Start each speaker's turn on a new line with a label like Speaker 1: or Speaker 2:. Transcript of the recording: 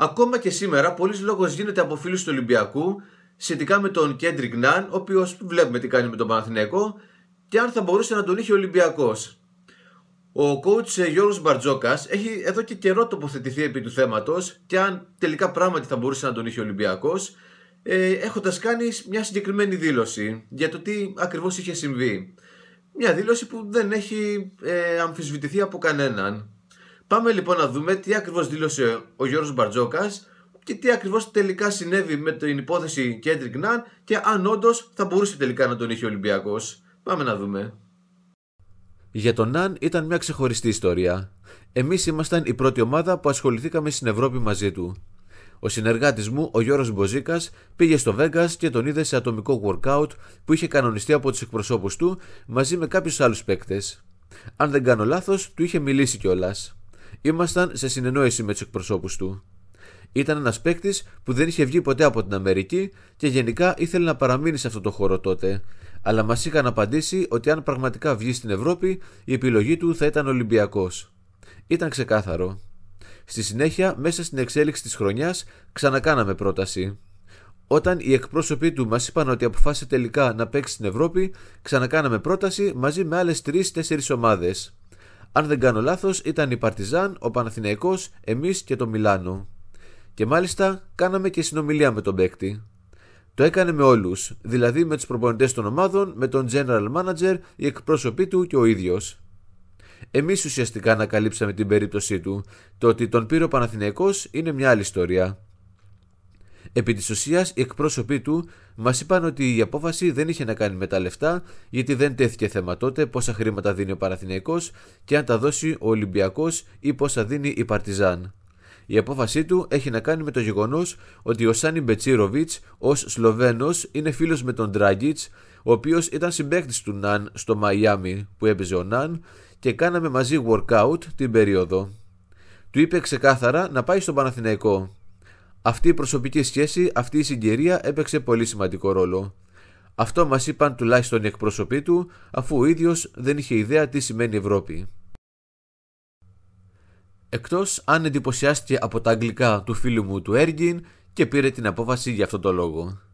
Speaker 1: Ακόμα και σήμερα, πολλής λόγος γίνεται από φίλου του Ολυμπιακού σχετικά με τον Κέντρικ Ναν, ο οποίος βλέπουμε τι κάνει με τον Παναθηναϊκό και αν θα μπορούσε να τον είχε ο Ολυμπιακός. Ο coach Γιώργος Μπαρτζόκας έχει εδώ και καιρό τοποθετηθεί επί του θέματος και αν τελικά πράγματι θα μπορούσε να τον είχε ο Ολυμπιακός, ε, έχοντας κάνει μια συγκεκριμένη δήλωση για το τι ακριβώς είχε συμβεί. Μια δήλωση που δεν έχει ε, αμφισβητηθεί από κανέναν. Πάμε λοιπόν να δούμε τι ακριβώς δήλωσε ο Γιώργος Μπαρτζώκας και τι ακριβώς τελικά συνέβη με την υπόθεση Κέντρικ Ναν και αν όντως θα μπορούσε τελικά να τον είχε ο Ολυμπιακός. Πάμε να δούμε.
Speaker 2: Για τον Ναν ήταν μια ξεχωριστή ιστορία. Εμείς ήμασταν η πρώτη ομάδα που ασχοληθήκαμε στην Ευρώπη μαζί του. Ο συνεργάτης μου, ο Γιώργος Μποζίκας, πήγε στο Vegas και τον είδε σε ατομικό workout που είχε κανονιστεί από τους εκπροσώπους του μαζί με κάποιους άλλους παίκτες. Αν δεν κάνω λάθος, του είχε μιλήσει κιόλας. Ήμασταν σε συνεννόηση με τους εκπροσώπους του. Ήταν ένας παίκτης που δεν είχε βγει ποτέ από την Αμερική και γενικά ήθελε να παραμείνει σε αυτό το χώρο τότε. Αλλά μας είχαν απαντήσει ότι αν πραγματικά βγει στην Ευρώπη, η επιλογή του θα ήταν Ολυμπιακός. Ήταν ξεκάθαρο. Στη συνέχεια, μέσα στην εξέλιξη της χρονιάς, ξανακάναμε πρόταση. Όταν οι εκπρόσωποι του μας είπαν ότι αποφάσισε τελικά να παίξει στην Ευρώπη, ξανακάναμε πρόταση μαζί με άλλες 3-4 ομάδες. Αν δεν κάνω λάθος, ήταν η Παρτιζάν, ο Παναθηναϊκός, εμείς και το Μιλάνο. Και μάλιστα κάναμε και συνομιλία με τον παίκτη. Το έκανε με όλους, δηλαδή με τους προπονητές των ομάδων, με τον general manager, οι εκπρόσωποι του και ο ίδιος. Εμείς ουσιαστικά ανακαλύψαμε την περίπτωσή του. Το ότι τον πήρε ο Παναθηναϊκός είναι μια άλλη ιστορία. Επί της ουσίας, οι εκπρόσωποί του μας είπαν ότι η απόφαση δεν είχε να κάνει με τα λεφτά, γιατί δεν τέθηκε θέμα τότε πόσα χρήματα δίνει ο Παναθηναϊκός και αν τα δώσει ο Ολυμπιακός ή πόσα δίνει η Παρτιζάν. Η απόφασή του έχει να κάνει με το γεγονός ότι ο Σάνι Μπετσίροβιτς ως Σλοβένος είναι φίλος με τον Ντράγκιτς, ο οποίος ήταν συμπαίκτης του Ναν στο Μαϊάμι που έπαιζε ο Ναν και κάναμε μαζί workout την περίοδο. Του είπε ξεκάθαρα να πάει στον Παναθηναϊκό. Αυτή η προσωπική σχέση, αυτή η συγκυρία έπαιξε πολύ σημαντικό ρόλο. Αυτό μας είπαν τουλάχιστον οι εκπρόσωποι του, αφού ο ίδιος δεν είχε ιδέα τι σημαίνει Ευρώπη. Εκτός αν εντυπωσιάστηκε από τα αγγλικά του φίλου μου του Έργιν και πήρε την απόφαση για αυτό το λόγο.